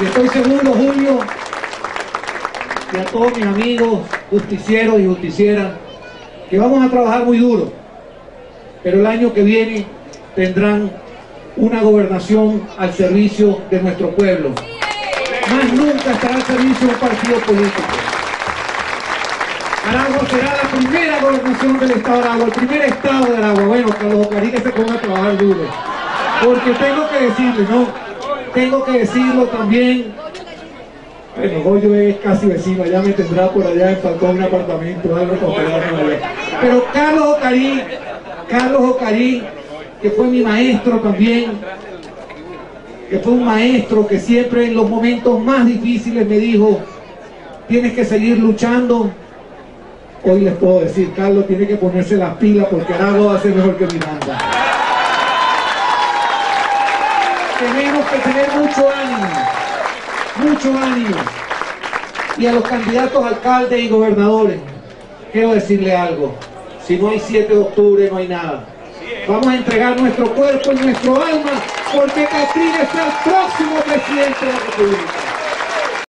Y estoy seguro, Julio, y a todos mis amigos justicieros y justicieras, que vamos a trabajar muy duro, pero el año que viene tendrán una gobernación al servicio de nuestro pueblo. Más nunca estará al servicio de un partido político. Aragua será la primera gobernación del estado de Aragua, el primer estado de Aragua. Bueno, Carlos Ocarí que se ponga a trabajar duro. Porque tengo que decirle, no, tengo que decirlo también. Bueno, Goyo es casi vecino, allá me tendrá por allá en Falcón un apartamento, algo Pero Carlos Ocarí, Carlos Ocarí, que fue mi maestro también, que fue un maestro que siempre en los momentos más difíciles me dijo, tienes que seguir luchando. Hoy les puedo decir, Carlos tiene que ponerse las pilas porque Aragua va a ser mejor que Miranda. Tenemos que tener mucho ánimo, mucho ánimo. Y a los candidatos alcaldes y gobernadores, quiero decirle algo. Si no hay 7 de octubre, no hay nada. Vamos a entregar nuestro cuerpo y nuestro alma porque Catrina es el próximo presidente de la República.